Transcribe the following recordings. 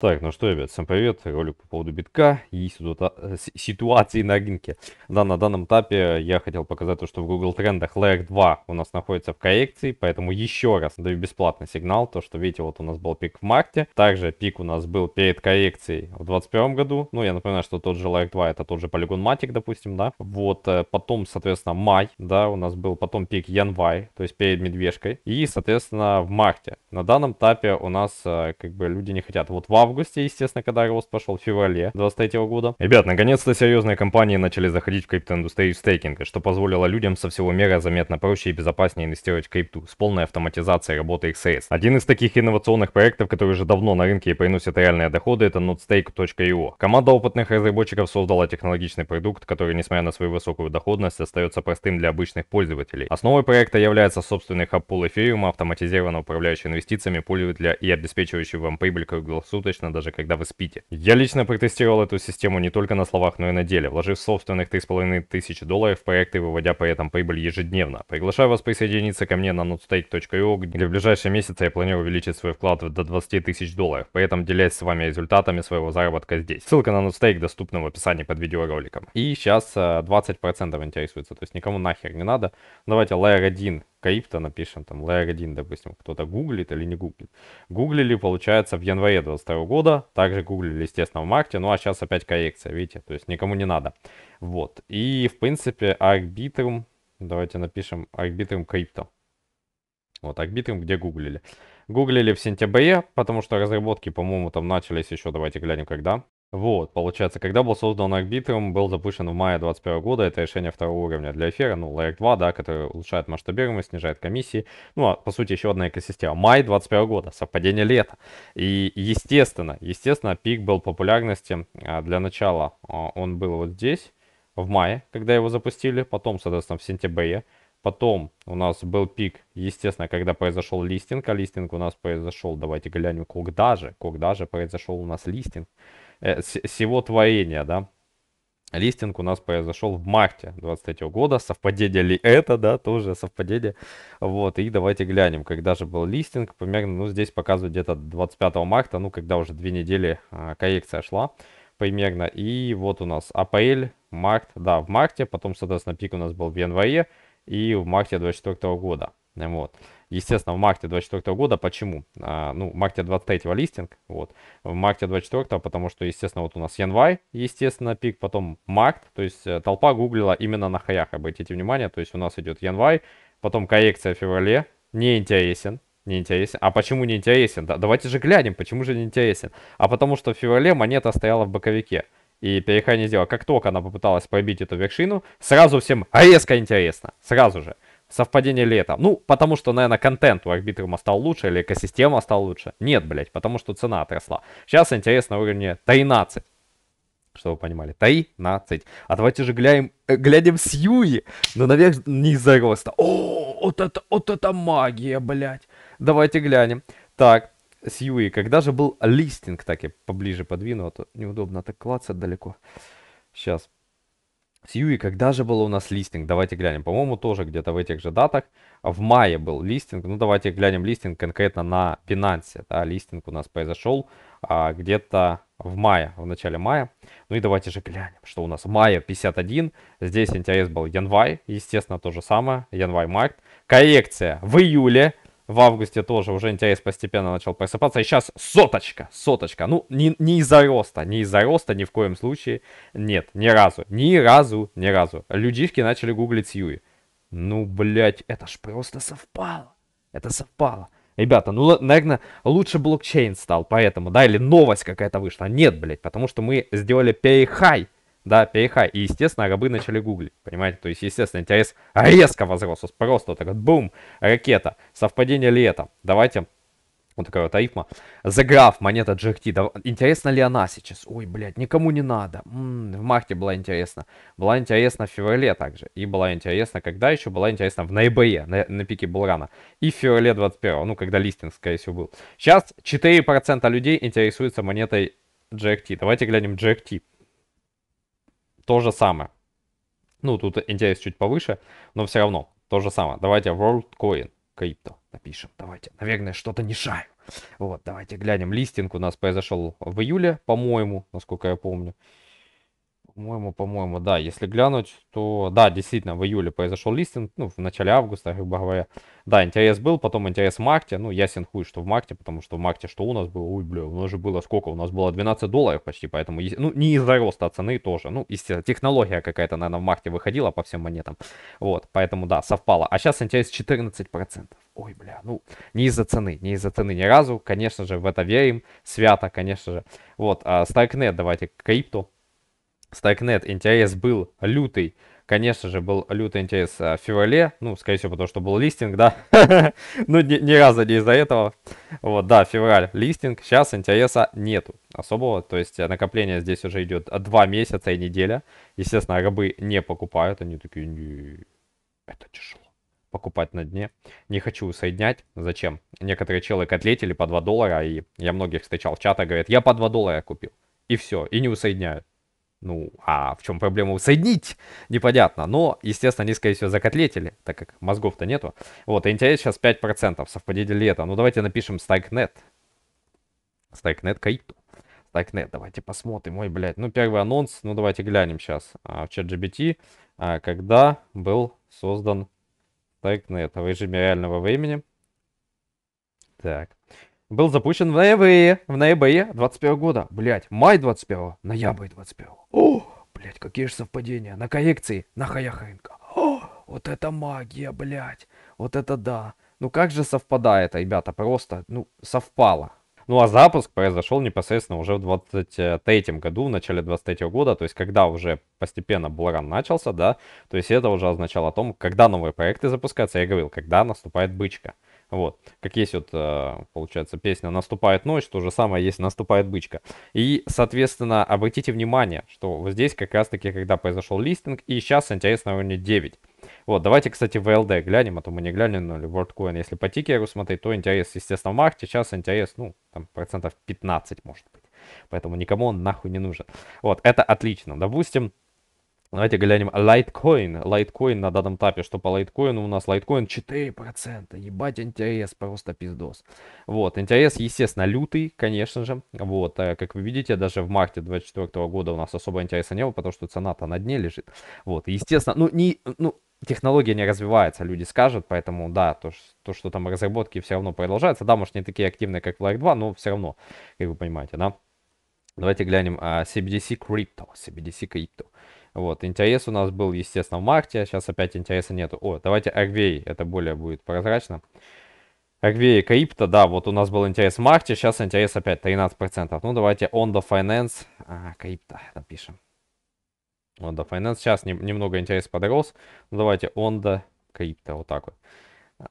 Так, ну что, ребят, всем привет. Ролик по поводу битка и э, ситуации на рынке. Да, на данном этапе я хотел показать то, что в Google трендах Layer 2 у нас находится в коррекции, поэтому еще раз даю бесплатный сигнал, то, что видите, вот у нас был пик в марте, также пик у нас был перед коррекцией в 2021 году, ну, я напоминаю, что тот же Layer 2 это тот же Polygon Matic, допустим, да, вот, э, потом, соответственно, май, да, у нас был потом пик январь, то есть перед медвежкой, и, соответственно, в марте. На данном этапе у нас, э, как бы, люди не хотят. Вот в августе, естественно, когда рост пошел, в феврале 23 года. Ребят, наконец-то серьезные компании начали заходить в криптоиндустрию стейкинга, что позволило людям со всего мира заметно проще и безопаснее инвестировать в крипту с полной автоматизацией работы XS. Один из таких инновационных проектов, который уже давно на рынке и приносит реальные доходы, это notstake.io. Команда опытных разработчиков создала технологичный продукт, который, несмотря на свою высокую доходность, остается простым для обычных пользователей. Основой проекта является собственный хаб-пул эфириума, автоматизированно управляющий инвестициями пользователя и обеспечивающий вам прибыль круглосуточно, даже когда вы спите. Я лично протестировал эту систему не только на словах, но и на деле, вложив собственных 3500 долларов в проекты, выводя при этом прибыль ежедневно. Приглашаю вас присоединиться ко мне на notstake.io, где в ближайшие месяцы я планирую увеличить свой вклад до 20 тысяч долларов, при этом делясь с вами результатами своего заработка здесь. Ссылка на notstake доступна в описании под видеороликом. И сейчас 20% интересуется, то есть никому нахер не надо. Давайте Layer 1 крипто напишем, там, Layer 1, допустим, кто-то гуглит или не гуглит. Гуглили, получается, в январе 22 года, также гуглили, естественно, в марте, ну а сейчас опять коррекция, видите, то есть никому не надо. Вот, и, в принципе, Arbitrum, давайте напишем Arbitrum крипто. Вот, Arbitrum, где гуглили. Гуглили в сентябре, потому что разработки, по-моему, там начались еще, давайте глянем, когда. Вот, получается, когда был создан Arbitrum, был запущен в мае 2021 года, это решение второго уровня для эфира, ну, Layer 2, да, который улучшает масштабируемость, снижает комиссии, ну, а, по сути, еще одна экосистема. Май 2021 года, совпадение лета. И, естественно, естественно, пик был популярности а, для начала, а, он был вот здесь, в мае, когда его запустили, потом, соответственно, в сентябре, Потом у нас был пик, естественно, когда произошел листинг, а листинг у нас произошел, давайте глянем, когда же, когда же произошел у нас листинг э, всего творения, да. Листинг у нас произошел в марте 23 года. Совпадение ли это, да, тоже совпадение. Вот, и давайте глянем, когда же был листинг. Примерно, ну, здесь показывают где-то 25 марта, ну, когда уже две недели а, коррекция шла примерно. И вот у нас апрель, март, да, в марте, потом, соответственно, пик у нас был в январе и в марте 24 года. Вот. Естественно, в марте 24 года. Почему? А, ну, в марте 23 листинг. Вот. В марте 24, потому что, естественно, вот у нас январь, естественно, пик, потом март. То есть э, толпа гуглила именно на хаях, обратите внимание. То есть у нас идет январь, потом коррекция в феврале. Не интересен. Не интересен. А почему не интересен? Да, давайте же глянем, почему же не интересен. А потому что в феврале монета стояла в боковике. И перехода не сделала. Как только она попыталась пробить эту вершину, сразу всем резко интересно. Сразу же. Совпадение ли это? Ну, потому что, наверное, контент у арбитрума стал лучше или экосистема стала лучше. Нет, блядь, потому что цена отросла. Сейчас интерес на уровне 13. Чтобы вы понимали, 13. А давайте же глянем, э, глянем с Юи. Ну, наверх не из-за роста. О, вот это, вот это магия, блядь. Давайте глянем. Так, Сьюи, когда же был листинг, так я поближе подвину, а то неудобно так клацать далеко. Сейчас. Сьюи, когда же был у нас листинг? Давайте глянем. По-моему, тоже где-то в этих же датах. В мае был листинг. Ну, давайте глянем листинг конкретно на Binance. Да, листинг у нас произошел а, где-то в мае, в начале мая. Ну и давайте же глянем, что у нас в мае 51. Здесь интерес был январь, естественно, то же самое. Январь-март. Коррекция в июле в августе тоже уже интерес постепенно начал просыпаться. И сейчас соточка, соточка. Ну, не, не из-за роста, не из-за роста ни в коем случае. Нет, ни разу, ни разу, ни разу. Людишки начали гуглить Сьюи. Ну, блядь, это ж просто совпало. Это совпало. Ребята, ну, наверное, лучше блокчейн стал, поэтому, да, или новость какая-то вышла. Нет, блядь, потому что мы сделали перехай да, перехай. И, естественно, рабы начали гуглить, понимаете? То есть, естественно, интерес резко возрос. Просто так вот, бум, ракета. Совпадение ли это? Давайте вот такая вот арифма. The Graph, монета GRT. Да, интересна ли она сейчас? Ой, блядь, никому не надо. М-м, в марте была интересна. Была интересна в феврале также. И была интересна, когда еще? Была интересна в ноябре, на, на пике Булрана. И в феврале 21 ну, когда листинг, скорее всего, был. Сейчас 4% людей интересуются монетой GRT. Давайте глянем GRT то же самое. Ну, тут интерес чуть повыше, но все равно то же самое. Давайте WorldCoin, крипто напишем. Давайте, наверное, что-то не шаю. Вот, давайте глянем. Листинг у нас произошел в июле, по-моему, насколько я помню. По-моему, по-моему, да. Если глянуть, то да, действительно, в июле произошел листинг, ну, в начале августа, грубо говоря. Да, интерес был, потом интерес в марте. Ну, ясен хуй, что в марте, потому что в марте что у нас было? Ой, бля, у нас же было сколько? У нас было 12 долларов почти, поэтому, ну, не из-за роста цены тоже. Ну, естественно, технология какая-то, наверное, в марте выходила по всем монетам. Вот, поэтому, да, совпало. А сейчас интерес 14%. Ой, бля, ну, не из-за цены, не из-за цены ни разу. Конечно же, в это верим, свято, конечно же. Вот, а Starknet, давайте, крипту. StackNet интерес был лютый. Конечно же, был лютый интерес а, в феврале. Ну, скорее всего, потому что был листинг, да. ну, ни, разу не из-за этого. Вот, да, февраль листинг. Сейчас интереса нету особого. То есть накопление здесь уже идет 2 месяца и неделя. Естественно, рабы не покупают. Они такие, это тяжело покупать на дне. Не хочу усоединять. Зачем? Некоторые челы котлетили по 2 доллара, и я многих встречал в чатах, говорят, я по 2 доллара купил. И все, и не усоединяют. Ну, а в чем проблема усоединить? Непонятно. Но, естественно, они, скорее всего, закотлетили, так как мозгов-то нету. Вот, интерес сейчас 5%. Совпадение ли это? Ну, давайте напишем StrikeNet. StrikeNet Каиту. StrikeNet, давайте посмотрим. Ой, блядь. Ну, первый анонс. Ну, давайте глянем сейчас а, в ChatGPT, а, когда был создан StrikeNet в режиме реального времени. Так был запущен в ноябре, в ноябре 21 года. Блять, май 21, ноябрь 21. О, блять, какие же совпадения. На коррекции, на Хаяхренко. О, вот это магия, блять. Вот это да. Ну как же совпадает, ребята, просто, ну, совпало. Ну а запуск произошел непосредственно уже в 23 году, в начале 23 года, то есть когда уже постепенно Булран начался, да, то есть это уже означало о том, когда новые проекты запускаются, я говорил, когда наступает бычка. Вот. Как есть вот, э, получается, песня «Наступает ночь», то же самое есть «Наступает бычка». И, соответственно, обратите внимание, что вот здесь как раз-таки, когда произошел листинг, и сейчас интерес на уровне 9. Вот, давайте, кстати, в LD глянем, а то мы не глянем, ну, или WorldCoin. Если по тикеру смотреть, то интерес, естественно, в марте, сейчас интерес, ну, там, процентов 15, может быть. Поэтому никому он нахуй не нужен. Вот, это отлично. Допустим, Давайте глянем Litecoin. Litecoin на данном этапе, что по Litecoin у нас Litecoin 4%. Ебать интерес, просто пиздос. Вот, интерес, естественно, лютый, конечно же. Вот, э, как вы видите, даже в марте 2024 года у нас особо интереса не было, потому что цена-то на дне лежит. Вот, естественно, ну, не, ну, технология не развивается, люди скажут, поэтому, да, то, то что там разработки все равно продолжаются. Да, может, не такие активные, как в Like 2, но все равно, как вы понимаете, да. Давайте глянем uh, CBDC Crypto. CBDC Crypto. Вот, интерес у нас был, естественно, в марте, сейчас опять интереса нету. О, давайте Аргвей, это более будет прозрачно. Аргвей крипто, да, вот у нас был интерес в марте, сейчас интерес опять 13%. Ну, давайте Ondo Finance, а, крипто напишем. Ondo Finance, сейчас не, немного интерес подрос. Ну, давайте Ondo крипто, вот так вот.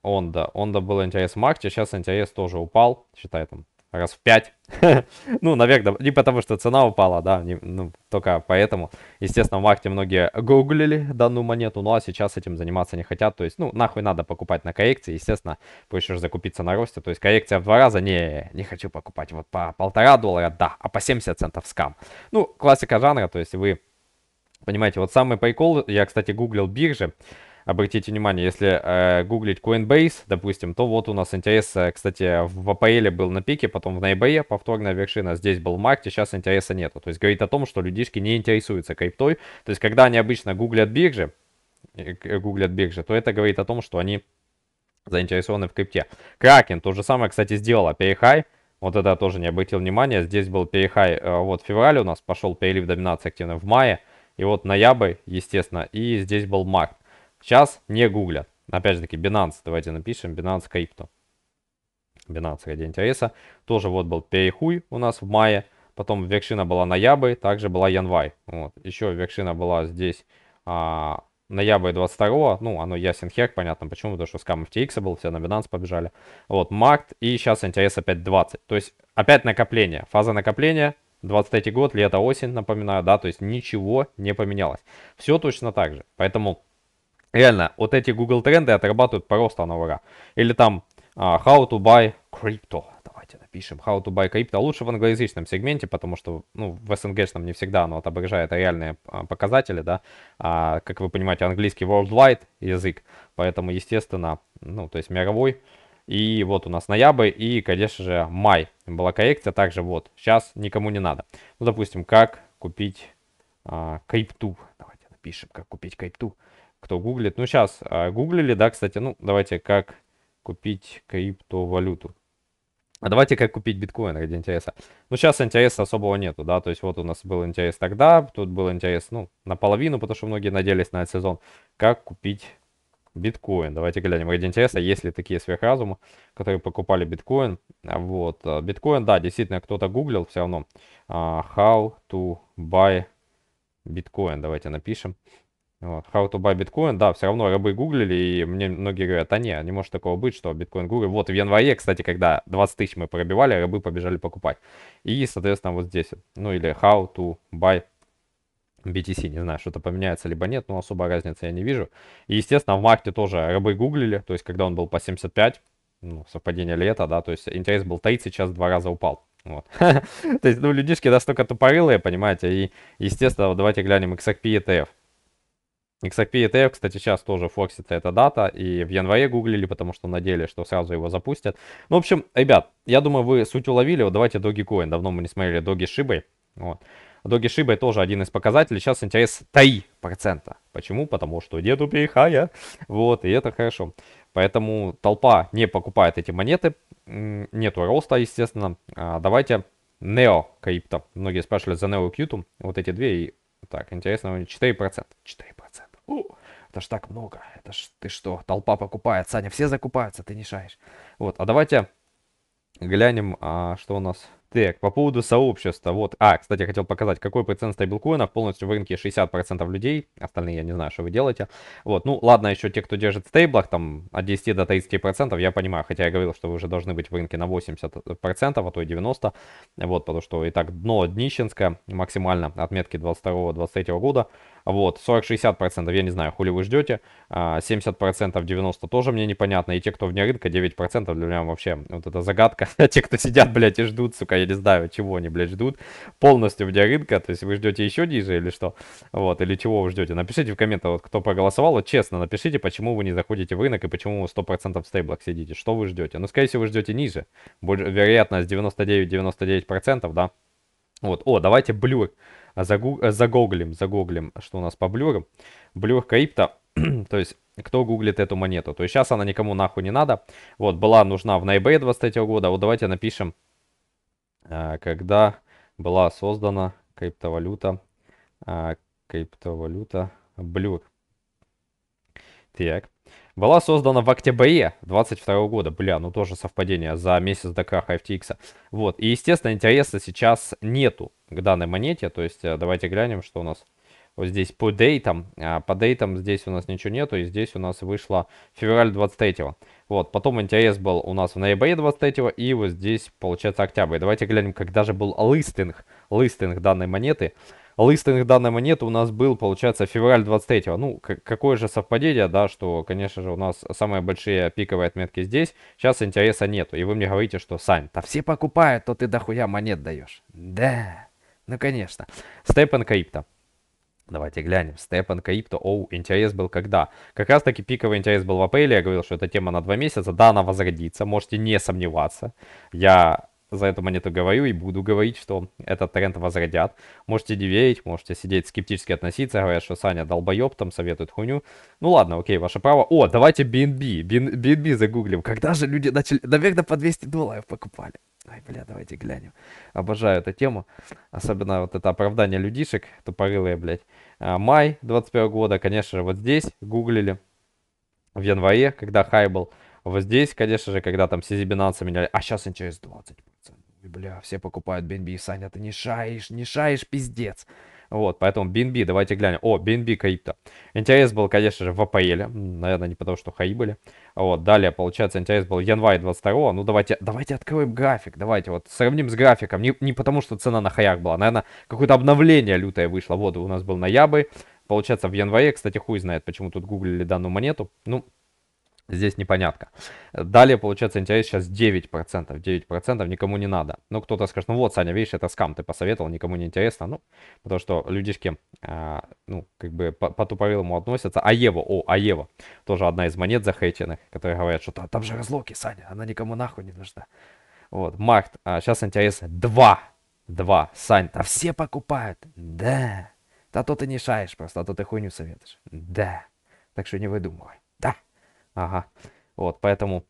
Ondo, Ondo был интерес в марте, сейчас интерес тоже упал, считай там раз в 5. ну, наверное, не потому что цена упала, да, не, ну, только поэтому. Естественно, в марте многие гуглили данную монету, ну а сейчас этим заниматься не хотят. То есть, ну, нахуй надо покупать на коррекции, естественно, же закупиться на росте. То есть коррекция в два раза, не, не хочу покупать. Вот по полтора доллара, да, а по 70 центов скам. Ну, классика жанра, то есть вы понимаете, вот самый прикол, я, кстати, гуглил биржи, обратите внимание, если э, гуглить Coinbase, допустим, то вот у нас интерес, э, кстати, в апреле был на пике, потом в ноябре повторная вершина, здесь был в марте, сейчас интереса нету. То есть говорит о том, что людишки не интересуются криптой. То есть когда они обычно гуглят биржи, э, гуглят биржи, то это говорит о том, что они заинтересованы в крипте. Кракен то же самое, кстати, сделала перехай. Вот это тоже не обратил внимания. Здесь был перехай, э, вот в феврале у нас пошел перелив доминации активно в мае. И вот ноябрь, естественно, и здесь был март. Сейчас не гуглят. Опять же таки, Binance, давайте напишем, Binance Crypto. Binance ради интереса. Тоже вот был перехуй у нас в мае. Потом вершина была ноябрь, также была январь. Вот. Еще вершина была здесь а, ноябрь 22 Ну, оно ясен хер, понятно почему. Потому что скам FTX был, все на Binance побежали. Вот, март. И сейчас интерес опять 20. То есть опять накопление. Фаза накопления. 23 год, лето, осень, напоминаю, да. То есть ничего не поменялось. Все точно так же. Поэтому Реально, вот эти Google тренды отрабатывают просто на ура. Или там uh, How to buy crypto. Давайте напишем How to buy crypto. Лучше в англоязычном сегменте, потому что ну, в СНГшном не всегда оно отображает реальные uh, показатели, да. А, как вы понимаете, английский worldwide язык, поэтому, естественно, ну, то есть мировой, И вот у нас ноябрь и, конечно же, май была коррекция. Также вот, сейчас никому не надо. Ну, допустим, как купить а, крипту. Давайте напишем, как купить крипту. Кто гуглит. Ну, сейчас а, гуглили, да, кстати. Ну, давайте, как купить криптовалюту. А давайте как купить биткоин ради интереса. Ну, сейчас интереса особого нету, да, то есть вот у нас был интерес тогда, тут был интерес, ну, наполовину, потому что многие надеялись на этот сезон. Как купить биткоин? Давайте глянем ради интереса, есть ли такие сверхразумы, которые покупали биткоин. А вот, а, биткоин, да, действительно, кто-то гуглил все равно. Uh, how to buy биткоин, давайте напишем. Вот. How to buy Bitcoin, да, все равно рабы гуглили, и мне многие говорят, а не, не может такого быть, что биткоин гуглит. Вот в январе, кстати, когда 20 тысяч мы пробивали, рабы побежали покупать. И, соответственно, вот здесь, ну или how to buy BTC, не знаю, что-то поменяется либо нет, но особой разницы я не вижу. И, естественно, в марте тоже рабы гуглили, то есть когда он был по 75, ну, совпадение лета, да, то есть интерес был 30, сейчас два раза упал. Вот. То есть, ну, людишки настолько тупорылые, понимаете, и, естественно, давайте глянем XRP ETF. XRP ETF, кстати, сейчас тоже форсится эта дата, и в январе гуглили, потому что надеялись, что сразу его запустят. Ну, в общем, ребят, я думаю, вы суть уловили. Вот давайте Dogecoin. Давно мы не смотрели Доги Шибой. Вот. Доги Шибой тоже один из показателей. Сейчас интерес 3%. Почему? Потому что нету перехая. Вот, и это хорошо. Поэтому толпа не покупает эти монеты. Нету роста, естественно. А, давайте Neo крипто. Многие спрашивали за Neo Qtum. Вот эти две. И так, интересно, 4%. 4%. Это ж так много. Это ж ты что, толпа покупает. Саня, все закупаются, ты не шаешь. Вот, а давайте глянем, а, что у нас так, по поводу сообщества, вот, а, кстати, хотел показать, какой процент стейблкоинов полностью в рынке 60% людей, остальные я не знаю, что вы делаете, вот, ну, ладно, еще те, кто держит в стейблах, там, от 10 до 30%, я понимаю, хотя я говорил, что вы уже должны быть в рынке на 80%, а то и 90%, вот, потому что и так дно днищенское максимально, отметки 22-23 года, вот, 40-60%, я не знаю, хули вы ждете, 70% 90% тоже мне непонятно, и те, кто вне рынка, 9% для меня вообще, вот это загадка, те, кто сидят, блядь, и ждут, сука, я не знаю, чего они, блядь, ждут. Полностью вне рынка, то есть вы ждете еще ниже или что? Вот, или чего вы ждете? Напишите в комментах, вот кто проголосовал, вот честно напишите, почему вы не заходите в рынок и почему вы 100% в стейблах сидите. Что вы ждете? Ну, скорее всего, вы ждете ниже. Больше, вероятность 99-99%, да? Вот, о, давайте блюр загу... загуглим, загуглим, что у нас по блюру. Блюр крипто, то есть кто гуглит эту монету. То есть сейчас она никому нахуй не надо. Вот, была нужна в ноябре 23 года. Вот давайте напишем когда была создана криптовалюта, а, криптовалюта Blur. Так. Была создана в октябре 22 года. Бля, ну тоже совпадение за месяц до краха FTX. Вот. И, естественно, интереса сейчас нету к данной монете. То есть, э, давайте глянем, что у нас вот здесь по дейтам. По дейтам здесь у нас ничего нету. И здесь у нас вышло февраль 23. -го. Вот, потом интерес был у нас в ноябре 23 и вот здесь получается октябрь. Давайте глянем, когда же был листинг, листинг данной монеты. Листинг данной монеты у нас был, получается, февраль 23 -го. Ну, какое же совпадение, да, что, конечно же, у нас самые большие пиковые отметки здесь. Сейчас интереса нету. И вы мне говорите, что, Сань, да все покупают, то ты дохуя монет даешь. Да, ну, конечно. Степен крипто. Давайте глянем. Степан Крипто. Оу, интерес был когда? Как раз таки пиковый интерес был в апреле. Я говорил, что эта тема на два месяца. Да, она возродится. Можете не сомневаться. Я за эту монету говорю и буду говорить, что этот тренд возродят. Можете не верить, можете сидеть скептически относиться, говорят, что Саня долбоеб, там советует хуйню. Ну ладно, окей, ваше право. О, давайте BNB, BNB загуглим. Когда же люди начали, наверное, по 200 долларов покупали. Ай, бля, давайте глянем. Обожаю эту тему. Особенно вот это оправдание людишек, тупорылые, блядь. А, май 21 года, конечно же, вот здесь гуглили. В январе, когда хай был. Вот здесь, конечно же, когда там CZ Binance меняли. А сейчас интерес 20%. Бля, все покупают BNB. Саня, ты не шаешь, не шаешь, пиздец. Вот, поэтому BNB, давайте глянем. О, BNB крипто. Интерес был, конечно же, в апреле. Наверное, не потому, что хаи были. Вот, далее, получается, интерес был январь 22 Ну, давайте, давайте откроем график. Давайте вот сравним с графиком. Не, не потому, что цена на хаях была. Наверное, какое-то обновление лютое вышло. Вот, у нас был ноябрь. Получается, в январе, кстати, хуй знает, почему тут гуглили данную монету. Ну, Здесь непонятка. Далее, получается, интерес сейчас 9%. 9% никому не надо. Ну, кто-то скажет, ну вот, Саня, видишь, это скам, ты посоветовал, никому не интересно. Ну, потому что людишки, а, ну, как бы по-туповилому относятся. Аева, о, Аева, тоже одна из монет захейченных, которые говорят, что там же разлоки, Саня, она никому нахуй не нужна. Вот, Март, а, сейчас интерес 2. 2. Сань, да все покупают. Да. Да то ты не шаешь просто, а то ты хуйню советуешь. Да. Так что не выдумывай. Ага. Вот, поэтому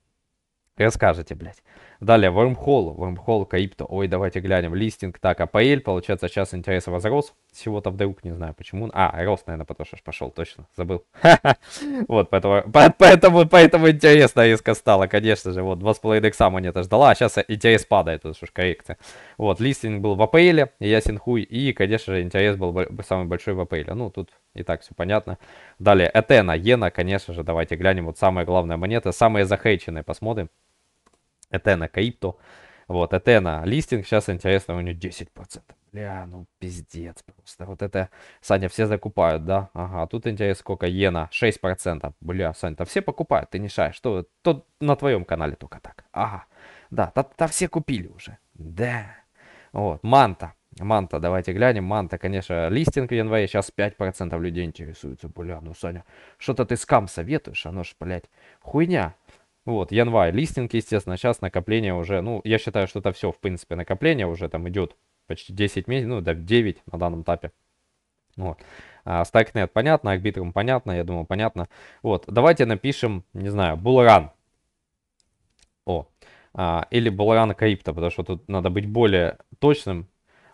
расскажете, блядь. Далее, Wormhole, Wormhole, Каипто. Ой, давайте глянем. Листинг, так, АПЛ, получается, сейчас интерес возрос. Всего-то вдруг, не знаю почему. А, рост, наверное, потому что пошел, точно, забыл. Вот, поэтому, поэтому, поэтому интересно резко стало, конечно же. Вот, 2,5 икса монета ждала, а сейчас интерес падает, это уж коррекция. Вот, листинг был в АПЛ, ясен хуй, и, конечно же, интерес был самый большой в АПЛ. Ну, тут и так все понятно. Далее, Этена, Йена, конечно же, давайте глянем. Вот самая главная монета, самые захейченные, посмотрим. Этена Каипто. Вот, Этена листинг, сейчас интересно, у нее 10%. Бля, ну пиздец просто. Вот это, Саня, все закупают, да? Ага, тут интересно, сколько иена? 6%. Бля, Саня, то все покупают, ты не шаешь. Что, то на твоем канале только так. Ага, да, то все купили уже. Да. Вот, Манта. Манта, давайте глянем. Манта, конечно, листинг в январе. Сейчас 5% людей интересуются. Бля, ну, Саня, что-то ты скам советуешь? Оно ж, блядь, хуйня. Вот, январь, листинг, естественно, сейчас накопление уже, ну, я считаю, что это все, в принципе, накопление уже там идет почти 10 месяцев, ну, да, 9 на данном этапе. Вот. А, Стайкнет понятно, Арбитрум понятно, я думаю, понятно. Вот, давайте напишем, не знаю, Булран. О, а, или Булран Крипто, потому что тут надо быть более точным,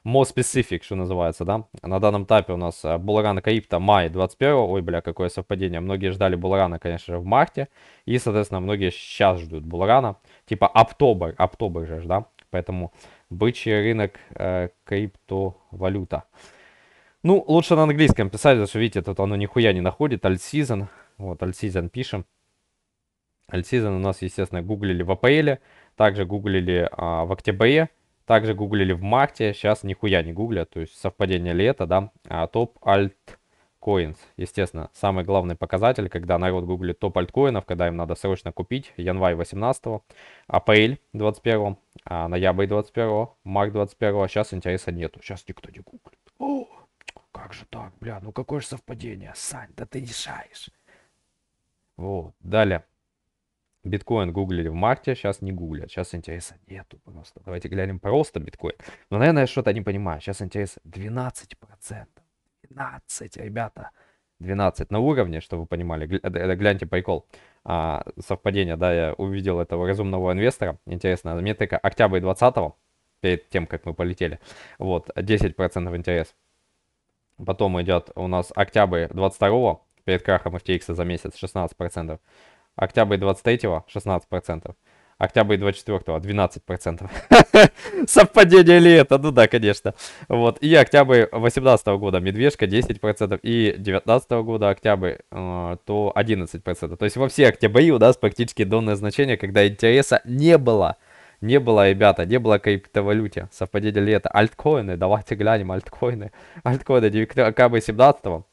more specific, что называется, да. На данном этапе у нас э, Булрана Крипто май 21 ой, бля, какое совпадение. Многие ждали Булрана, конечно же, в марте. И, соответственно, многие сейчас ждут Булрана. Типа Октобер, Октобер же, да. Поэтому бычий рынок э, криптовалюта. Ну, лучше на английском писать, потому что, видите, тут оно нихуя не находит. Alt-season. Вот, Alt-season пишем. Alt-season у нас, естественно, гуглили в апреле. Также гуглили а, в октябре. Также гуглили в марте, сейчас нихуя не гуглят, то есть совпадение ли это, да. А, топ альткоинс, естественно, самый главный показатель, когда народ гуглит топ альткоинов, когда им надо срочно купить, январь 18, апрель 21, а, ноябрь 21, март 21, сейчас интереса нету, сейчас никто не гуглит. О, как же так, бля, ну какое же совпадение, Сань, да ты не шаешь. Вот, далее. Биткоин гуглили в марте, сейчас не гуглят. Сейчас интереса нету просто. Давайте глянем просто биткоин. Но, наверное, что-то не понимаю. Сейчас интереса 12%. 12, ребята. 12 на уровне, чтобы вы понимали. Гляньте прикол. А, совпадение, да, я увидел этого разумного инвестора. Интересно, метрика октябрь 20 перед тем, как мы полетели. Вот, 10% интерес. Потом идет у нас октябрь 22 перед крахом FTX за месяц 16%. Октябрь 23-го 16%. Октябрь 24-го 12%. Совпадение ли это? Ну да, конечно. Вот. И октябрь 18 -го года медвежка 10%. И 19 -го года октябрь э, то 11%. То есть во все октябри у нас практически донное значение, когда интереса не было. Не было, ребята, не было криптовалюте. Совпадение ли это? Альткоины, давайте глянем, альткоины. Альткоины, октябрь 17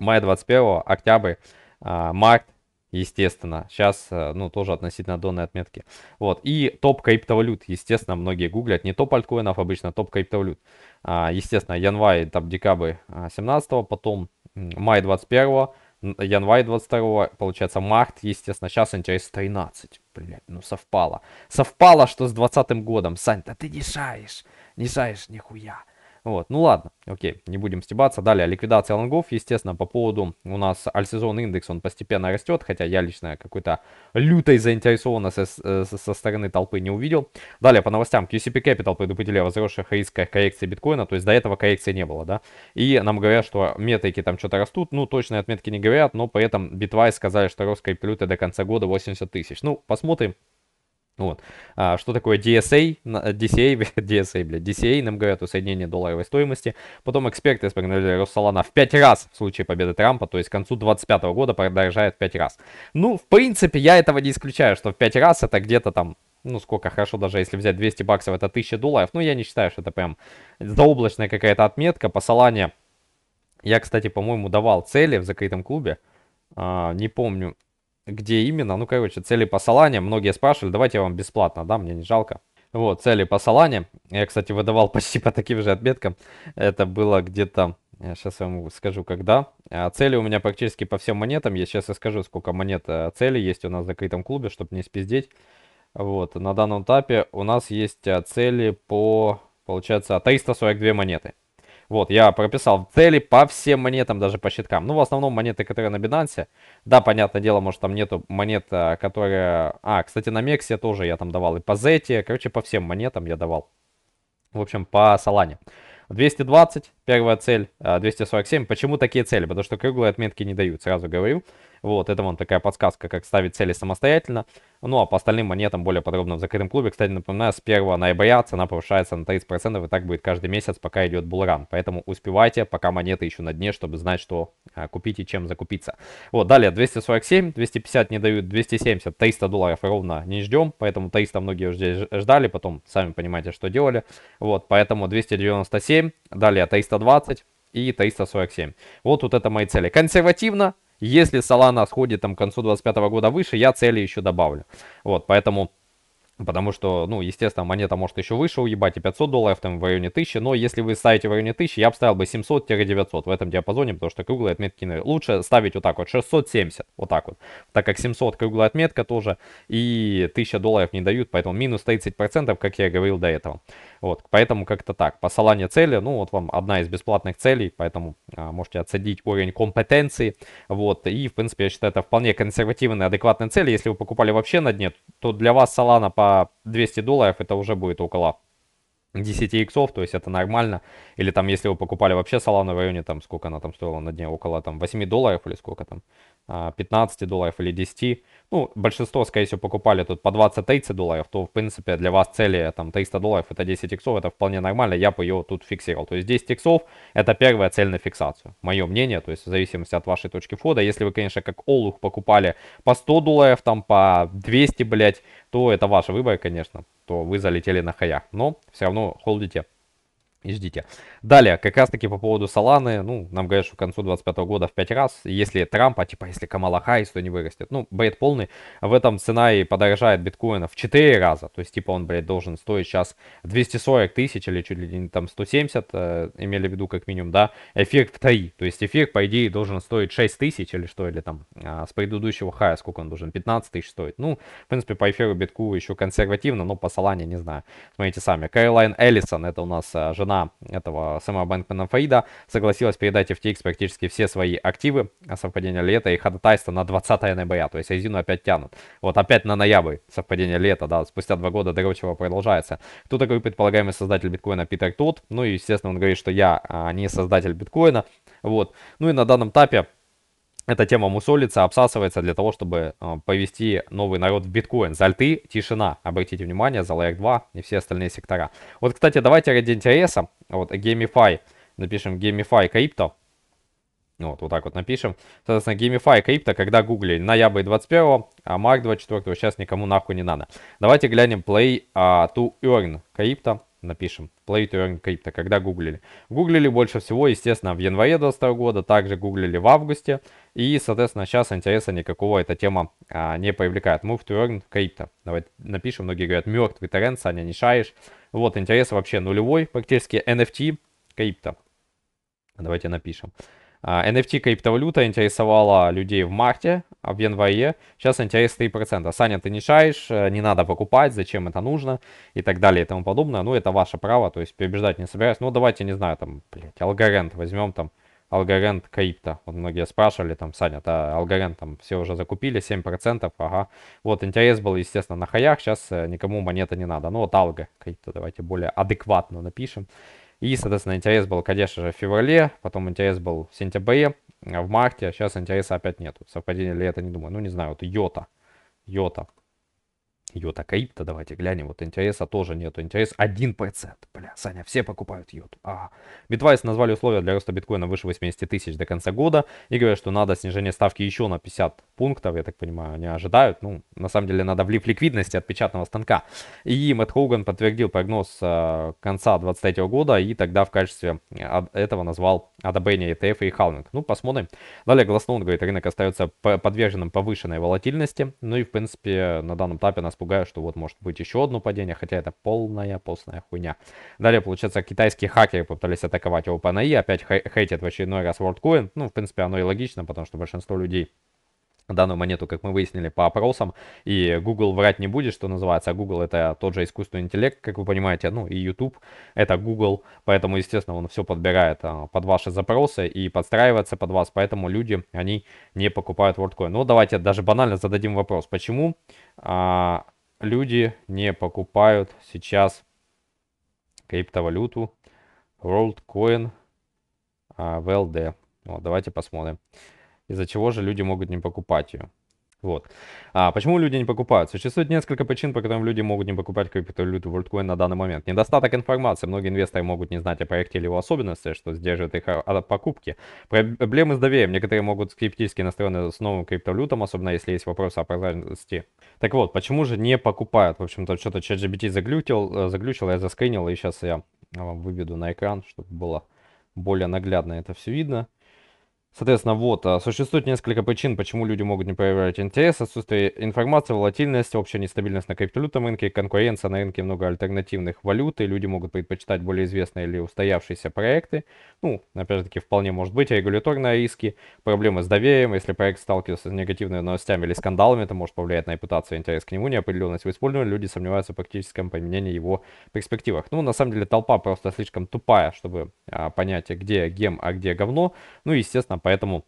мая 21 октябрь, э, март естественно. Сейчас, э, ну, тоже относительно донной отметки. Вот. И топ криптовалют, естественно, многие гуглят. Не топ альткоинов обычно, а топ криптовалют. А, естественно, январь, там, декабрь 17 а, потом май 21 январь 22 получается, март, естественно, сейчас интерес 13. Блять, ну совпало. Совпало, что с 20 годом. Сань, да ты не шаешь. Не шаешь нихуя. Вот, ну ладно, окей, не будем стебаться. Далее, ликвидация лонгов, естественно, по поводу у нас альсезон индекс, он постепенно растет, хотя я лично какой-то лютой заинтересованности со, э, со, со стороны толпы не увидел. Далее, по новостям, QCP Capital предупредили о возросших рисках коррекции биткоина, то есть до этого коррекции не было, да. И нам говорят, что метрики там что-то растут, ну, точные отметки не говорят, но при этом Bitwise сказали, что рост криптовалюты до конца года 80 тысяч. Ну, посмотрим, вот. А, что такое DSA? DCA, DSA, блядь, DCA нам говорят усреднение долларовой стоимости. Потом эксперты спрогнозировали рост Солана в 5 раз в случае победы Трампа, то есть к концу 2025 года продолжает в 5 раз. Ну, в принципе, я этого не исключаю, что в 5 раз это где-то там ну, сколько, хорошо, даже если взять 200 баксов, это 1000 долларов. Ну, я не считаю, что это прям заоблачная какая-то отметка. По Солане я, кстати, по-моему, давал цели в закрытом клубе. А, не помню, где именно. Ну, короче, цели по Солане. Многие спрашивали, давайте я вам бесплатно дам, мне не жалко. Вот, цели по Солане. Я, кстати, выдавал почти по таким же отметкам. Это было где-то, сейчас я вам скажу, когда. А, цели у меня практически по всем монетам. Я сейчас скажу, сколько монет э, цели есть у нас в закрытом клубе, чтобы не спиздеть. Вот, на данном этапе у нас есть э, цели по, получается, 342 монеты. Вот, я прописал цели по всем монетам, даже по щиткам. Ну, в основном монеты, которые на Binance. Да, понятное дело, может, там нету монет, э, которые... А, кстати, на Мексе тоже я там давал и по Зете. Короче, по всем монетам я давал. В общем, по Солане. 220, первая цель, 247. Э, Почему такие цели? Потому что круглые отметки не дают, сразу говорю. Вот, это вам такая подсказка, как ставить цели самостоятельно. Ну, а по остальным монетам более подробно в закрытом клубе. Кстати, напоминаю, с 1 ноября цена повышается на 30%, и так будет каждый месяц, пока идет булран. Поэтому успевайте, пока монеты еще на дне, чтобы знать, что а, купить и чем закупиться. Вот, далее 247, 250 не дают, 270, 300 долларов ровно не ждем, поэтому 300 многие уже ждали, потом сами понимаете, что делали. Вот, поэтому 297, далее 320 и 347. Вот тут это мои цели. Консервативно, если Solana сходит там к концу 25 года выше, я цели еще добавлю. Вот, поэтому Потому что, ну, естественно, монета может еще выше уебать и 500 долларов, там в районе 1000. Но если вы ставите в районе 1000, я бы ставил бы 700-900 в этом диапазоне, потому что круглые отметки лучше ставить вот так вот, 670, вот так вот. Так как 700 круглая отметка тоже и 1000 долларов не дают, поэтому минус 30%, как я говорил до этого. Вот, поэтому как-то так. Посылание цели, ну, вот вам одна из бесплатных целей, поэтому а, можете отсадить уровень компетенции. Вот, и, в принципе, я считаю, это вполне консервативная, адекватная цель. Если вы покупали вообще на дне, то для вас Solana по 200 долларов, это уже будет около 10 иксов, то есть это нормально. Или там, если вы покупали вообще Solana в районе, там, сколько она там стоила на дне, около там 8 долларов или сколько там, 15 а, долларов или 10, ну, большинство, скорее всего, покупали тут по 20-30 долларов, то, в принципе, для вас цели, там, 300 долларов, это 10 иксов, это вполне нормально, я бы ее тут фиксировал. То есть 10 иксов, это первая цель на фиксацию, мое мнение, то есть в зависимости от вашей точки входа. Если вы, конечно, как олух покупали по 100 долларов, там, по 200, блять, то это ваш выбор, конечно, то вы залетели на хаях, но все равно холдите и ждите. Далее, как раз таки по поводу Соланы, ну, нам говорят, что к концу 25 года в 5 раз, если Трампа, типа, если Камала Харрис, то не вырастет. Ну, бред полный. В этом цена и подорожает биткоина в 4 раза. То есть, типа, он, блядь, должен стоить сейчас 240 тысяч или чуть ли не там 170, э, имели в виду как минимум, да, в 3. То есть, эфир, по идее, должен стоить 6 тысяч или что, или там, а, с предыдущего хая, сколько он должен, 15 тысяч стоит. Ну, в принципе, по эфиру битку еще консервативно, но по Солане не знаю. Смотрите сами. Кэролайн Эллисон, это у нас э, жена жена этого самого Бэнкмана Фаида согласилась передать FTX практически все свои активы, совпадение лета и ходатайство на 20 ноября, то есть резину опять тянут. Вот опять на ноябрь, совпадение лета, да, спустя два года дрочево продолжается. Кто такой предполагаемый создатель биткоина Питер Тот? Ну и, естественно, он говорит, что я а, не создатель биткоина, вот. Ну и на данном этапе эта тема мусолится, обсасывается для того, чтобы э, повести новый народ в биткоин. За тишина, обратите внимание, за Layer 2 и все остальные сектора. Вот, кстати, давайте ради интереса, вот, Gamify, напишем Gamify Crypto. Вот, вот так вот напишем. Соответственно, Gamify Crypto, когда гуглили ноябрь 21, а март 24, сейчас никому нахуй не надо. Давайте глянем Play uh, to Earn Crypto напишем Play to Earn Crypto, когда гуглили. Гуглили больше всего, естественно, в январе 2022 года, также гуглили в августе, и, соответственно, сейчас интереса никакого эта тема а, не привлекает. Move to Earn Crypto. Давайте напишем, многие говорят, мертвый торрент, Саня, не шаешь. Вот, интерес вообще нулевой, практически NFT Crypto. Давайте напишем. NFT а, криптовалюта интересовала людей в марте, а в январе сейчас интерес 3%. Саня, ты не шаешь, э, не надо покупать, зачем это нужно и так далее и тому подобное. Ну, это ваше право, то есть переубеждать не собираюсь. Ну, давайте, не знаю, там, блядь, Алгорент возьмем там, Алгорент крипто. Вот многие спрашивали, там, Саня, это Алгорент там все уже закупили, 7%, ага. Вот, интерес был, естественно, на хаях, сейчас э, никому монета не надо. Ну, вот Алго крипто, давайте более адекватно напишем. И, соответственно, интерес был, конечно же, в феврале, потом интерес был в сентябре, в марте, сейчас интереса опять нету. Совпадение ли это, не думаю. Ну, не знаю, вот Йота. Йота. Йота крипто, давайте глянем. Вот интереса тоже нету. Интерес 1%. Бля, Саня, все покупают йоту. А. Bitwise назвали условия для роста биткоина выше 80 тысяч до конца года. И говорят, что надо снижение ставки еще на 50 пунктов. Я так понимаю, они ожидают. Ну, на самом деле, надо влив ликвидности от печатного станка. И Мэтт Хоуган подтвердил прогноз э, конца 2023 года. И тогда в качестве этого назвал одобрение ETF и халвинг. Ну, посмотрим. Далее Гласнон говорит, рынок остается подверженным повышенной волатильности. Ну и, в принципе, на данном этапе нас пугают, что вот может быть еще одно падение, хотя это полная, постная хуйня. Далее, получается, китайские хакеры попытались атаковать OpenAI, опять хейтят в очередной раз WorldCoin. Ну, в принципе, оно и логично, потому что большинство людей данную монету, как мы выяснили по опросам, и Google врать не будет, что называется, а Google это тот же искусственный интеллект, как вы понимаете, ну и YouTube это Google, поэтому, естественно, он все подбирает а, под ваши запросы и подстраивается под вас, поэтому люди, они не покупают WorldCoin. Ну, давайте даже банально зададим вопрос, почему а, люди не покупают сейчас криптовалюту? WorldCoin а, в LD? Вот, давайте посмотрим из-за чего же люди могут не покупать ее. Вот. А почему люди не покупают? Существует несколько причин, по которым люди могут не покупать криптовалюту WorldCoin на данный момент. Недостаток информации. Многие инвесторы могут не знать о проекте или его особенностях, что сдерживает их от покупки. Проблемы с доверием. Некоторые могут скептически настроены с новым криптовалютам, особенно если есть вопросы о прозрачности. Так вот, почему же не покупают? В общем-то, что-то ChatGPT заглючил, заглючил, я заскринил, и сейчас я вам выведу на экран, чтобы было более наглядно это все видно. Соответственно, вот, а, существует несколько причин, почему люди могут не проявлять интерес. Отсутствие информации, волатильность, общая нестабильность на криптовалютном рынке, конкуренция на рынке много альтернативных валют, и люди могут предпочитать более известные или устоявшиеся проекты. Ну, опять же таки, вполне может быть регуляторные риски, проблемы с доверием, если проект сталкивается с негативными новостями или скандалами, это может повлиять на репутацию интерес к нему, неопределенность в использовании, люди сомневаются в практическом применении его перспективах. Ну, на самом деле, толпа просто слишком тупая, чтобы а, понять, где гем, а где говно. Ну, естественно, поэтому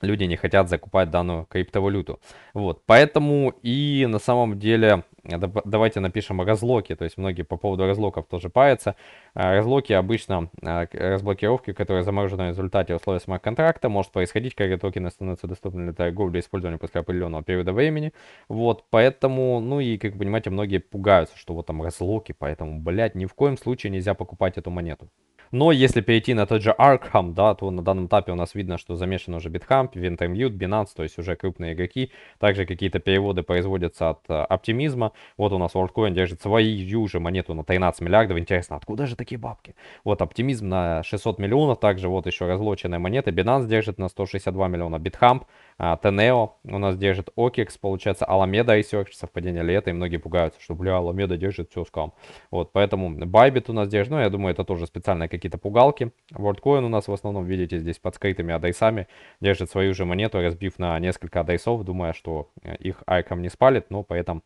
люди не хотят закупать данную криптовалюту. Вот, поэтому и на самом деле, давайте напишем разлоки, то есть многие по поводу разлоков тоже паятся. А, разлоки обычно, а, разблокировки, которые заморожены в результате условий смарт-контракта, может происходить, когда токены становятся доступны для торговли для использования после определенного периода времени. Вот, поэтому, ну и, как понимаете, многие пугаются, что вот там разлоки, поэтому, блядь, ни в коем случае нельзя покупать эту монету. Но если перейти на тот же Arkham, да, то на данном этапе у нас видно, что замешан уже BitHump, Ventamute, Binance, то есть уже крупные игроки. Также какие-то переводы производятся от uh, оптимизма. Вот у нас WorldCoin держит свою же монету на 13 миллиардов. Интересно, откуда же такие бабки? Вот оптимизм на 600 миллионов. Также вот еще разлоченная монета. Binance держит на 162 миллиона. BitHump Тенео у нас держит Окикс, получается, Аламеда и Research, совпадение лета, и многие пугаются, что, бля, Аламеда держит все скам. Вот, поэтому Байбит у нас держит, ну, я думаю, это тоже специальные какие-то пугалки. WorldCoin у нас в основном, видите, здесь под скрытыми адайсами, держит свою же монету, разбив на несколько адайсов, думая, что э, их айком не спалит, но поэтому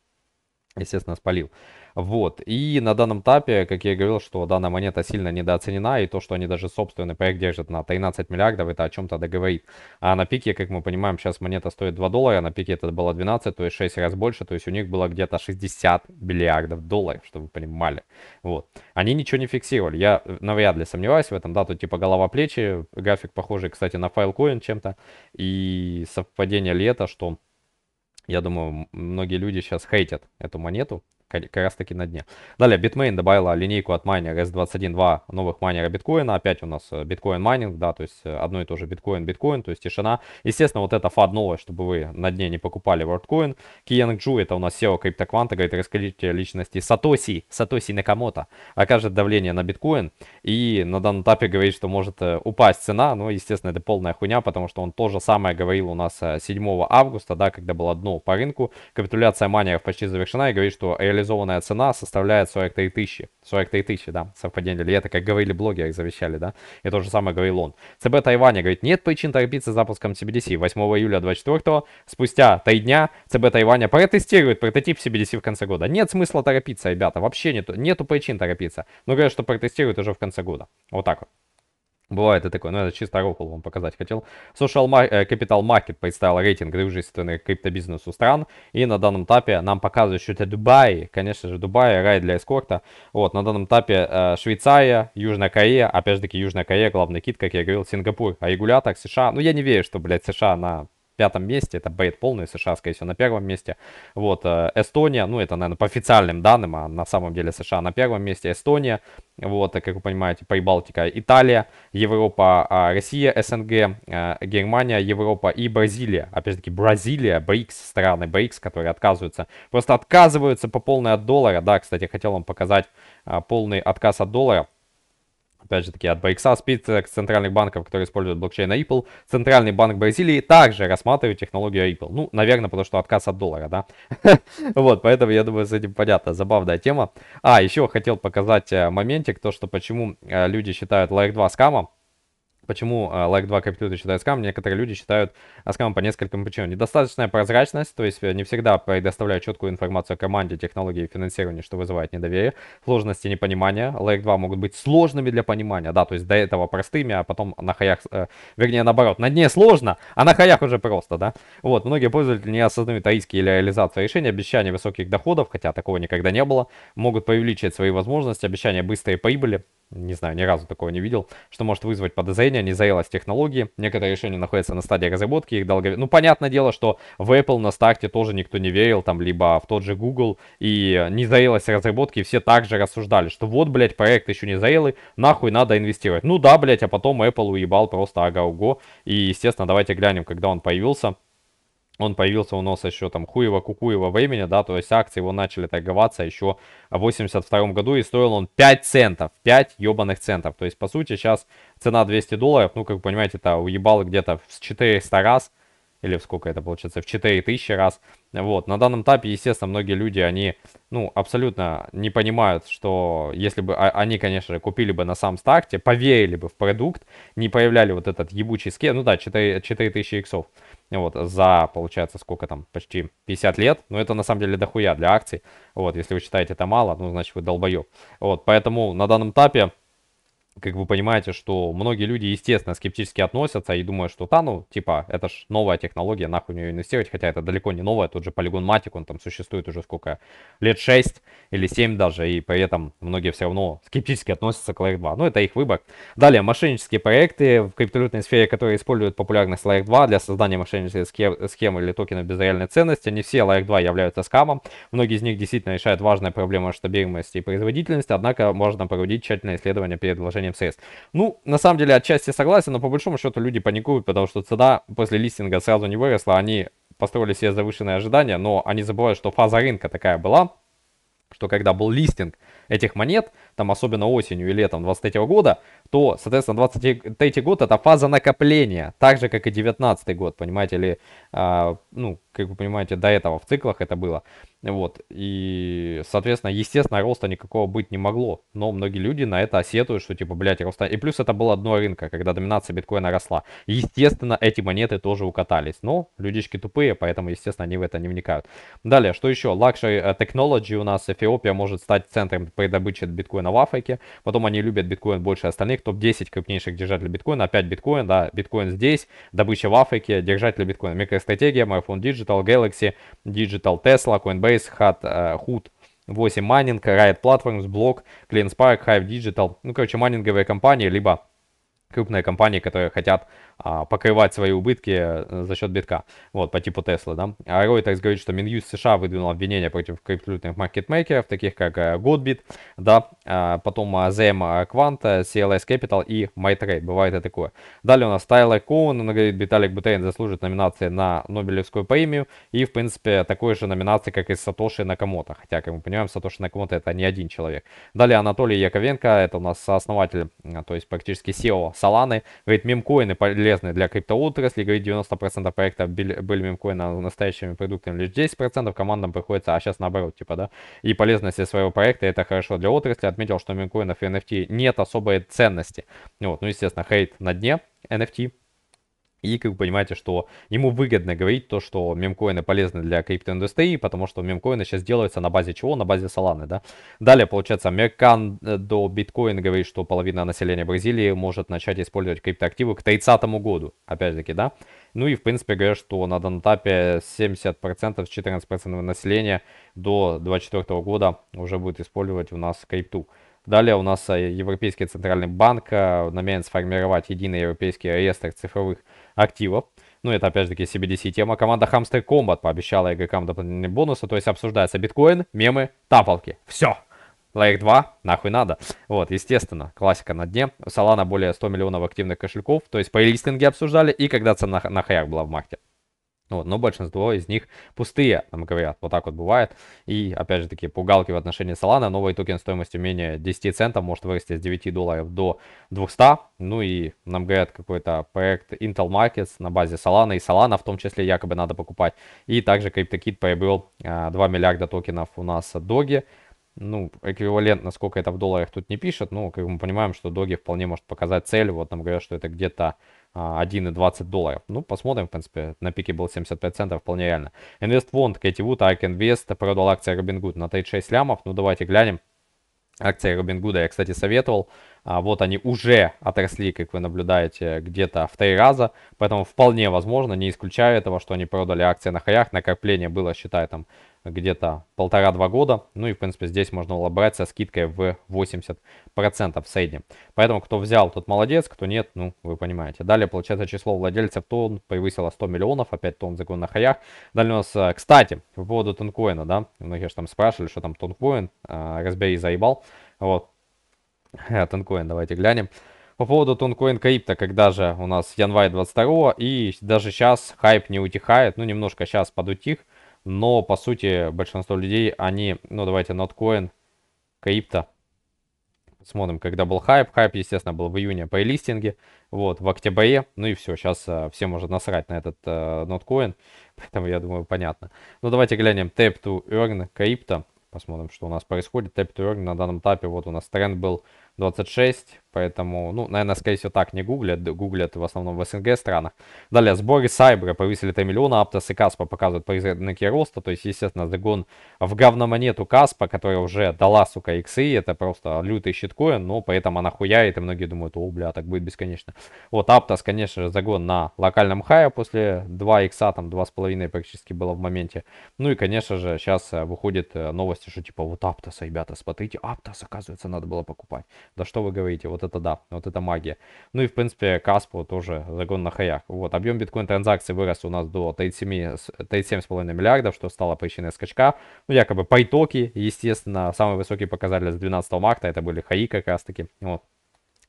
естественно, спалил. Вот. И на данном этапе, как я и говорил, что данная монета сильно недооценена, и то, что они даже собственный проект держат на 13 миллиардов, это о чем-то договорит. А на пике, как мы понимаем, сейчас монета стоит 2 доллара, на пике это было 12, то есть 6 раз больше, то есть у них было где-то 60 миллиардов долларов, чтобы вы понимали. Вот. Они ничего не фиксировали. Я навряд ли сомневаюсь в этом, да, тут типа голова-плечи, график похожий, кстати, на Filecoin чем-то, и совпадение ли это, что я думаю, многие люди сейчас хейтят эту монету, как раз таки на дне. Далее, Bitmain добавила линейку Antminer S21 2 новых майнера биткоина. Опять у нас э, биткоин майнинг, да, то есть э, одно и то же биткоин, биткоин, то есть тишина. Естественно, вот это FUD новое, чтобы вы на дне не покупали WorldCoin. Киянг Джу, это у нас SEO криптокванта, говорит, раскрытие личности Сатоси, Сатоси Накамото, окажет давление на биткоин. И на данном этапе говорит, что может э, упасть цена, но, естественно, это полная хуйня, потому что он то же самое говорил у нас 7 августа, да, когда было дно по рынку. Капитуляция майнеров почти завершена и говорит, что реализация реализованная цена составляет 43 тысячи. 43 тысячи, да, совпадение. Или это, как говорили блогеры, завещали, да? И то же самое говорил он. ЦБ Тайваня говорит, нет причин торопиться с запуском CBDC. 8 июля 24 спустя 3 дня ЦБ Тайваня протестирует прототип CBDC в конце года. Нет смысла торопиться, ребята, вообще нету, нету причин торопиться. Но говорят, что протестируют уже в конце года. Вот так вот. Бывает и такое, но это чисто рофл вам показать хотел. Social э, Capital Market представил рейтинг дружественных криптобизнесу стран. И на данном этапе нам показывают, что это Дубай. Конечно же, Дубай, рай для эскорта. Вот, на данном этапе э, Швейцария, Южная Корея. Опять же таки, Южная Корея, главный кит, как я говорил, Сингапур. А регулятор США. Ну, я не верю, что, блядь, США на пятом месте, это бейт полный, США, скорее всего, на первом месте. Вот, э, Эстония, ну, это, наверное, по официальным данным, а на самом деле США на первом месте, Эстония, вот, как вы понимаете, Прибалтика, Италия, Европа, а, Россия, СНГ, э, Германия, Европа и Бразилия. Опять-таки, Бразилия, БРИКС, страны БРИКС, которые отказываются, просто отказываются по полной от доллара. Да, кстати, хотел вам показать а, полный отказ от доллара опять же таки, от BXA, список центральных банков, которые используют блокчейн Ripple. Центральный банк Бразилии также рассматривает технологию Ripple. Ну, наверное, потому что отказ от доллара, да? Вот, поэтому, я думаю, с этим понятно. Забавная тема. А, еще хотел показать э, моментик, то, что почему э, люди считают Layer 2 скамом. Почему uh, Like 2 криптовалюты считают скам? Некоторые люди считают uh, скамом по нескольким причинам. Недостаточная прозрачность, то есть э, не всегда предоставляют четкую информацию о команде, технологии и финансировании, что вызывает недоверие. Сложности непонимания. Like 2 могут быть сложными для понимания, да, то есть до этого простыми, а потом на хаях, э, вернее наоборот, на дне сложно, а на хаях уже просто, да. Вот, многие пользователи не осознают риски или реализацию решения, обещания высоких доходов, хотя такого никогда не было, могут преувеличить свои возможности, обещания быстрой прибыли, не знаю, ни разу такого не видел, что может вызвать подозрение, незрелость технологии. Некоторые решения находятся на стадии разработки, их долго... Ну, понятное дело, что в Apple на старте тоже никто не верил, там, либо в тот же Google, и незрелость разработки, и все также рассуждали, что вот, блядь, проект еще не зрелый, нахуй надо инвестировать. Ну да, блядь, а потом Apple уебал просто ага-уго, и, естественно, давайте глянем, когда он появился он появился у нас еще там хуево-кукуево времени, да, то есть акции его начали торговаться еще в 82 году и стоил он 5 центов, 5 ебаных центов, то есть по сути сейчас цена 200 долларов, ну как понимаете, это уебало где-то в 400 раз, или в сколько это получается, в 4000 раз. Вот, на данном этапе, естественно, многие люди, они, ну, абсолютно не понимают, что если бы а, они, конечно, купили бы на самом старте, поверили бы в продукт, не появляли вот этот ебучий ске, ну да, 4, 4000 иксов, вот, за, получается, сколько там, почти 50 лет, но это на самом деле дохуя для акций, вот, если вы считаете это мало, ну, значит, вы долбоёб, вот, поэтому на данном этапе, как вы понимаете, что многие люди, естественно, скептически относятся и думают, что, да, ну, типа, это ж новая технология, нахуй в нее инвестировать, хотя это далеко не новая, тот же Polygon Matic, он там существует уже сколько, лет 6 или 7 даже, и при этом многие все равно скептически относятся к Layer 2, ну, это их выбор. Далее, мошеннические проекты в криптовалютной сфере, которые используют популярность Layer 2 для создания мошеннических схем или токенов без реальной ценности, не все Layer 2 являются скамом, многие из них действительно решают важные проблемы масштабируемости и производительности, однако можно проводить тщательное исследование перед вложением CS. Ну, на самом деле, отчасти согласен, но по большому счету люди паникуют, потому что цена после листинга сразу не выросла, они построили себе завышенные ожидания, но они забывают, что фаза рынка такая была, что когда был листинг этих монет, там особенно осенью и летом 23 года, то, соответственно, 23 год это фаза накопления, так же, как и 19 год, понимаете ли, а, ну, как вы понимаете, до этого в циклах это было. Вот, и, соответственно, естественно, роста никакого быть не могло. Но многие люди на это осетуют, что, типа, блядь, роста... И плюс это было одно рынка, когда доминация биткоина росла. Естественно, эти монеты тоже укатались. Но людишки тупые, поэтому, естественно, они в это не вникают. Далее, что еще? Luxury э, Technology у нас, Эфиопия может стать центром при добыче биткоина в Африке. Потом они любят биткоин больше остальных. Топ-10 крупнейших держателей биткоина. Опять биткоин, да, биткоин здесь. Добыча в Африке, держатели биткоина. Микростратегия, Marathon Digital, Galaxy, Digital, Tesla, Coinbase, Hut, Hood 8 Mining, Riot Platforms, Block, CleanSpark, Hive Digital. Ну, короче, майнинговые компании, либо крупные компании, которые хотят а, покрывать свои убытки э, за счет битка, вот, по типу Tesla, да. А Reuters говорит, что Минюст США выдвинул обвинения против криптовалютных маркетмейкеров, таких как uh, Godbit, да, а, потом uh, ZM Quant, CLS Capital и MyTrade, бывает и такое. Далее у нас Тайлер Коун, он говорит, Виталик Бутейн заслужит номинации на Нобелевскую премию, и, в принципе, такой же номинации, как и Сатоши Накамото, хотя, как мы понимаем, Сатоши Накамото это не один человек. Далее Анатолий Яковенко, это у нас сооснователь, то есть практически SEO Solana, говорит, мемкоины полезны для криптоотрасли. Говорит, 90% проектов были мемкоина настоящими продуктами, лишь 10% командам приходится, а сейчас наоборот, типа, да. И полезности своего проекта это хорошо для отрасли. Отметил, что мемкоинов и NFT нет особой ценности. Вот, ну, естественно, хейт на дне NFT и как вы понимаете, что ему выгодно говорить то, что мемкоины полезны для криптоиндустрии, потому что мемкоины сейчас делаются на базе чего? На базе Solana, да? Далее, получается, Меркан до биткоин говорит, что половина населения Бразилии может начать использовать криптоактивы к 30 году, опять-таки, да? Ну и, в принципе, говорят, что на данном этапе 70%, 14% населения до 2024 года уже будет использовать у нас крипту. Далее у нас э, Европейский Центральный Банк намерен сформировать единый европейский реестр цифровых активов. Ну, это опять же таки CBDC тема. Команда Hamster Combat пообещала игрокам дополнительные бонусы. То есть обсуждается биткоин, мемы, тапалки. Все. Layer 2, нахуй надо. Вот, естественно, классика на дне. Solana более 100 миллионов активных кошельков. То есть по листинге обсуждали и когда цена на хаях была в марте. Вот, но большинство из них пустые, нам говорят. Вот так вот бывает. И, опять же таки, пугалки в отношении Solana. Новый токен стоимостью менее 10 центов может вырасти с 9 долларов до 200. Ну и нам говорят какой-то проект Intel Markets на базе Solana. И Solana в том числе якобы надо покупать. И также CryptoKit приобрел 2 а, миллиарда токенов у нас Доги. Ну, эквивалент, насколько это в долларах тут не пишет. Ну, как мы понимаем, что Доги вполне может показать цель. Вот нам говорят, что это где-то 1,20 долларов. Ну, посмотрим, в принципе, на пике был 75 центов, вполне реально. InvestFond, Кэти Вуд, Ark Invest продал акции Robinhood на 36 лямов. Ну, давайте глянем. Акции Robinhood я, кстати, советовал. А, вот они уже отросли, как вы наблюдаете, где-то в три раза. Поэтому вполне возможно, не исключаю этого, что они продали акции на хаях. Накопление было, считай, там где-то полтора-два года. Ну и, в принципе, здесь можно было брать со скидкой в 80% в среднем. Поэтому, кто взял, тот молодец, кто нет, ну, вы понимаете. Далее, получается, число владельцев тонн превысило 100 миллионов, опять тонн закон на хаях. Далее у нас, э, кстати, по поводу тонкоина, да, многие же там спрашивали, что там тонкоин, а, разбери, заебал. Вот, тонкоин, давайте глянем. По поводу тонкоин крипто, когда же у нас январь 22 и даже сейчас хайп не утихает, ну немножко сейчас подутих, но, по сути, большинство людей, они, ну, давайте, ноткоин, крипто. Смотрим, когда был хайп. Хайп, естественно, был в июне по листинге. Вот, в октябре. Ну и все, сейчас uh, всем может насрать на этот. Uh, Поэтому, я думаю, понятно. Ну, давайте глянем. Tap to earn, крипто. Посмотрим, что у нас происходит. Tap to earn на данном этапе. Вот у нас тренд был 26, поэтому, ну, наверное, скорее всего, так не гуглят, гуглят в основном в СНГ странах. Далее, сборы Сайбера повысили 3 миллиона, Аптос и Каспа показывают признаки роста, то есть, естественно, загон в говномонету Каспа, которая уже дала, сука, иксы, это просто лютый щиткоин, но поэтому она хуяет, и многие думают, о, бля, так будет бесконечно. Вот, Аптос, конечно же, загон на локальном хае после 2 икса, там 2,5 практически было в моменте. Ну и, конечно же, сейчас э, выходят э, новости, что типа, вот Аптоса, ребята, смотрите, Аптос, оказывается, надо было покупать. Да что вы говорите, вот это да, вот это магия. Ну и в принципе Каспу тоже загон на хаях. Вот, объем биткоин транзакций вырос у нас до 37,5 37 миллиардов, что стало причиной скачка. Ну якобы по итоге, естественно, самые высокие показатели с 12 марта, это были хаи как раз таки. Вот.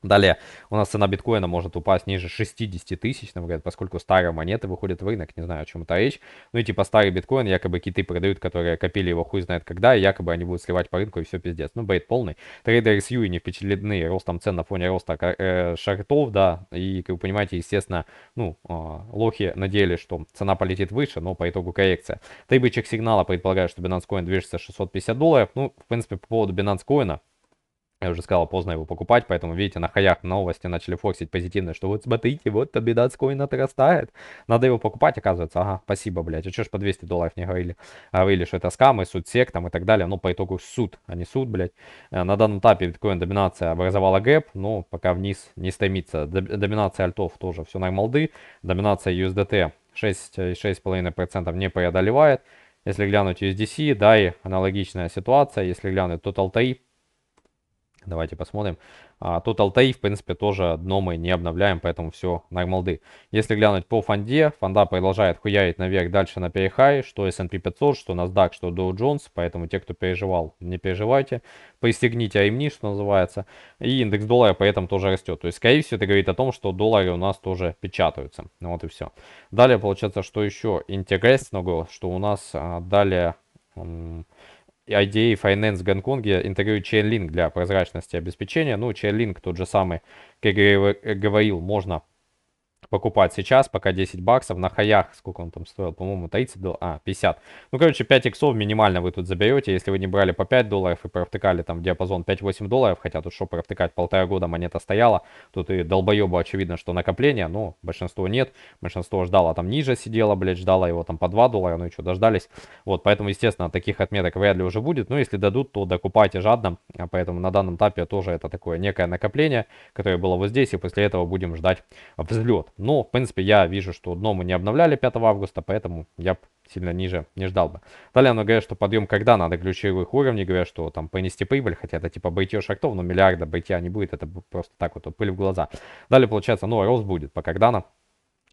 Далее у нас цена биткоина может упасть ниже 60 тысяч, нам говорят, поскольку старые монеты выходят в рынок, не знаю, о чем это речь. Ну и типа старый биткоин якобы киты продают, которые копили его хуй знает когда, и якобы они будут сливать по рынку и все пиздец. Ну, бейт полный. Трейдеры с Юи не впечатлены ростом цен на фоне роста э, шартов, да, и, как вы понимаете, естественно, ну, э, лохи надеялись, что цена полетит выше, но по итогу коррекция. Три сигнала предполагают, что Binance Coin движется 650 долларов. Ну, в принципе, по поводу Binance Coin, я уже сказал, поздно его покупать, поэтому, видите, на хаях новости начали фоксить позитивно, что вот смотрите, вот табидатскоин отрастает. Надо его покупать, оказывается. Ага, спасибо, блядь. А что ж по 200 долларов не говорили? Говорили, что это скамы, суд сек там и так далее. Но по итогу суд, а не суд, блядь. Э, на данном этапе биткоин доминация образовала гэп, но пока вниз не стремится. Доминация альтов тоже все нормалды. Доминация USDT 6,5% не преодолевает. Если глянуть USDC, да, и аналогичная ситуация. Если глянуть Total TI, Давайте посмотрим. А, тут Altai, в принципе, тоже дно мы не обновляем, поэтому все нормалды. Если глянуть по фонде, фонда продолжает хуярить наверх дальше на перехай, что S&P 500, что NASDAQ, что Dow Jones, поэтому те, кто переживал, не переживайте. Пристегните АМНИ, что называется. И индекс доллара при этом тоже растет. То есть, скорее всего, это говорит о том, что доллары у нас тоже печатаются. Ну вот и все. Далее, получается, что еще интересного, что у нас а, далее... IDA Finance в Гонконге интегрирует Chainlink для прозрачности обеспечения. Ну, Chainlink тот же самый, как я говорил, можно покупать сейчас, пока 10 баксов. На хаях, сколько он там стоил, по-моему, 30 долларов, а, 50. Ну, короче, 5 иксов минимально вы тут заберете, если вы не брали по 5 долларов и провтыкали там диапазон 5-8 долларов, хотя тут что провтыкать, полтора года монета стояла, тут и долбоеба очевидно, что накопление, но большинство нет, большинство ждало там ниже сидело, блядь, ждало его там по 2 доллара, ну и что, дождались. Вот, поэтому, естественно, таких отметок вряд ли уже будет, но если дадут, то докупайте жадно, а поэтому на данном этапе тоже это такое некое накопление, которое было вот здесь, и после этого будем ждать взлет. Но, в принципе, я вижу, что дно мы не обновляли 5 августа, поэтому я сильно ниже не ждал бы. Далее оно говорит, что подъем когда надо ключевых уровней, говорят, что там понести прибыль, хотя это типа байтье шахтов, но миллиарда байтья не будет, это просто так вот, пыль в глаза. Далее получается, ну, рост будет по когда на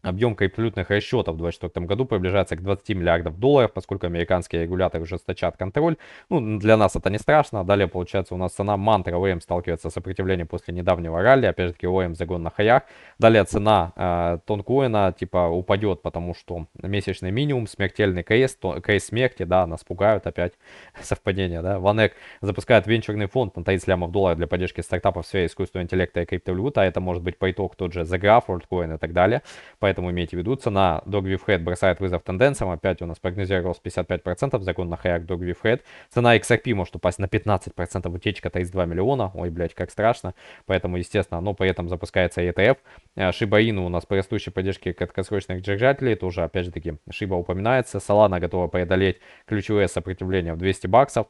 Объем криптовалютных расчетов в 2024 году приближается к 20 миллиардов долларов, поскольку американские регуляторы ужесточат контроль. Ну, для нас это не страшно. Далее, получается, у нас цена мантра ОМ сталкивается с сопротивлением после недавнего ралли. Опять же таки, ОМ загон на хаях. Далее цена э, тонкоина типа упадет, потому что месячный минимум, смертельный кейс, то, кейс смерти, да, нас пугают опять. Совпадение, да. Ванек запускает венчурный фонд на 30 лямов долларов для поддержки стартапов в сфере искусственного интеллекта и криптовалюты. А это может быть по тот же The Graph, WorldCoin и так далее. Поэтому имейте в виду, цена Dogview Head бросает вызов тенденциям, опять у нас прогнозировалось 55%, закон на хаяк Dogview Head, цена XRP может упасть на 15%, утечка 32 миллиона, ой, блядь, как страшно, поэтому, естественно, но при этом запускается ETF, э, Shiba Inu у нас по растущей поддержке краткосрочных держателей, тоже, опять же таки, Shiba упоминается, Solana готова преодолеть ключевое сопротивление в 200 баксов,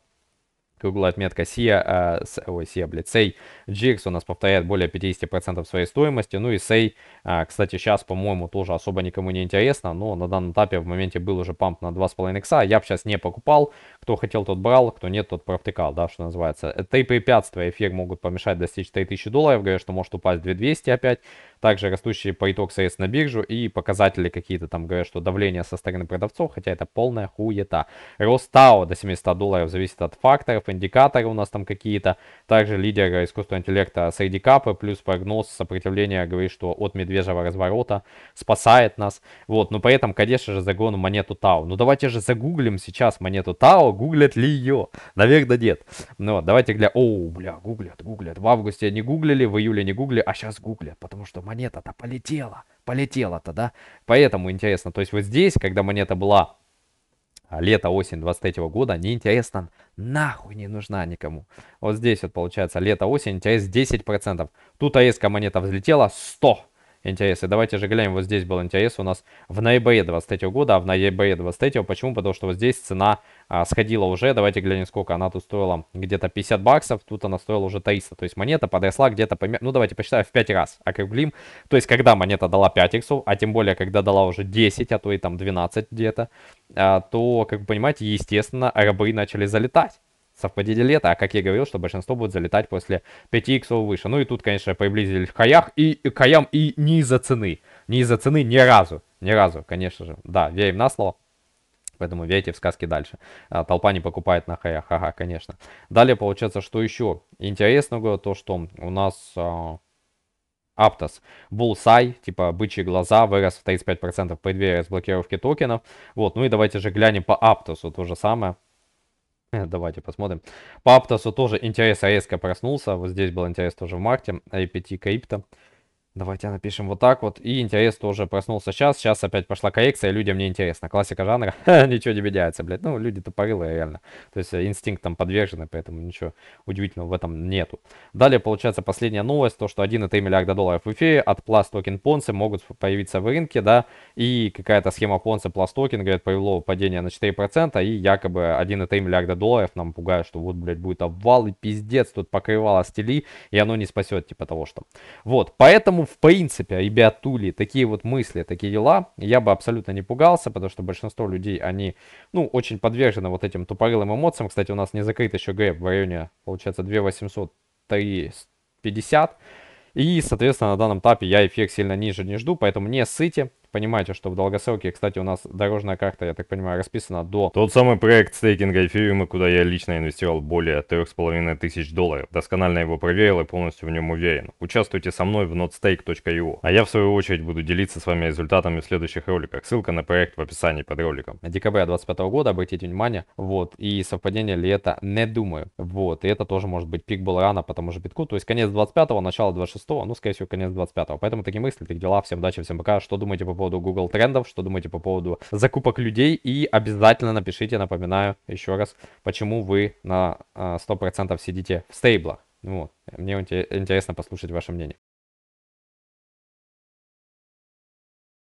круглая отметка SIA, э, ой, SIA, блядь, SEI GX у нас повторяет более 50% своей стоимости, ну и SEI, э, кстати, сейчас, по-моему, тоже особо никому не интересно, но на данном этапе в моменте был уже памп на 2,5 икса, я бы сейчас не покупал, кто хотел, тот брал, кто нет, тот провтыкал, да, что называется. Три препятствия эфир могут помешать достичь 3000 долларов, говорят, что может упасть 2200 опять, также растущий по итог средств на биржу и показатели какие-то там говорят, что давление со стороны продавцов, хотя это полная хуета. Рост ТАО до 700 долларов зависит от факторов, индикаторы у нас там какие-то. Также лидер искусственного интеллекта среди капы, плюс прогноз сопротивления говорит, что от медвежьего разворота спасает нас. Вот, но при этом, конечно же, загон монету ТАО. Ну давайте же загуглим сейчас монету ТАО, гуглят ли ее? Наверное, нет. Ну, давайте гля... О, бля, гуглят, гуглят. В августе не гуглили, в июле не гуглили, а сейчас гуглят, потому что монета-то полетела. Полетела-то, да? Поэтому интересно. То есть вот здесь, когда монета была а, лето-осень 23 года, неинтересно, нахуй не нужна никому. Вот здесь вот получается лето-осень, интерес 10%. Тут резко монета взлетела 100 интересы. Давайте же глянем, вот здесь был интерес у нас в ноябре 23 года, а в ноябре 23 почему? Потому что вот здесь цена а, сходила уже, давайте глянем, сколько она тут стоила, где-то 50 баксов, тут она стоила уже 300, то есть монета подросла где-то, ну давайте посчитаем, в 5 раз, округлим, то есть когда монета дала 5 иксов, а тем более, когда дала уже 10, а то и там 12 где-то, а, то, как вы понимаете, естественно, рабы начали залетать совпадение лета, а как я говорил, что большинство будет залетать после 5 иксов выше. Ну и тут, конечно, приблизились к хаях и, хаям и не из-за цены. Не из-за цены ни разу. Ни разу, конечно же. Да, верим на слово. Поэтому верьте в сказки дальше. А, толпа не покупает на хаях. Ага, конечно. Далее получается, что еще интересного, то что у нас... А... Аптос. Bullseye, типа бычьи глаза, вырос в 35% в преддверии разблокировки токенов. Вот, ну и давайте же глянем по Аптосу, то же самое. Давайте посмотрим. По Аптосу тоже интерес резко проснулся. Вот здесь был интерес тоже в марте. APT крипто. Давайте напишем вот так вот. И интерес тоже проснулся сейчас. Сейчас опять пошла коррекция, людям не интересно. Классика жанра. ничего не меняется, блядь. Ну, люди тупорылые реально. То есть э, инстинктам подвержены, поэтому ничего удивительного в этом нету. Далее получается последняя новость. То, что 1,3 миллиарда долларов в эфире от Plus токен Понцы могут появиться в рынке, да. И какая-то схема Понци Plus Token, говорят, повело падение на 4%. И якобы 1,3 миллиарда долларов нам пугают, что вот, блядь, будет обвал и пиздец. Тут покрывало стели, и оно не спасет, типа того, что. Вот, поэтому в принципе, ребятули, такие вот мысли, такие дела, я бы абсолютно не пугался, потому что большинство людей, они, ну, очень подвержены вот этим тупорылым эмоциям. Кстати, у нас не закрыт еще гэп в районе, получается, 2800, 350. И, соответственно, на данном этапе я эффект сильно ниже не жду, поэтому не ссыте. Понимаете, что в долгосроке, кстати, у нас дорожная карта, я так понимаю, расписана до... Тот самый проект стейкинга эфириума, куда я лично инвестировал более 3,5 тысяч долларов. Досконально его проверил и полностью в нем уверен. Участвуйте со мной в notstake.io. А я в свою очередь буду делиться с вами результатами в следующих роликах. Ссылка на проект в описании под роликом. Декабря 25 года, обратите внимание, вот, и совпадение ли это, не думаю. Вот, и это тоже может быть пик был рано по тому же битку, то есть конец 25-го, начало 26-го, ну, скорее всего, конец 25-го. Поэтому такие мысли, такие дела, всем удачи, всем пока. Что думаете по поводу Google трендов, что думаете по поводу закупок людей. И обязательно напишите, напоминаю еще раз, почему вы на 100% а, сидите в стейблах. Вот. Мне интересно послушать ваше мнение.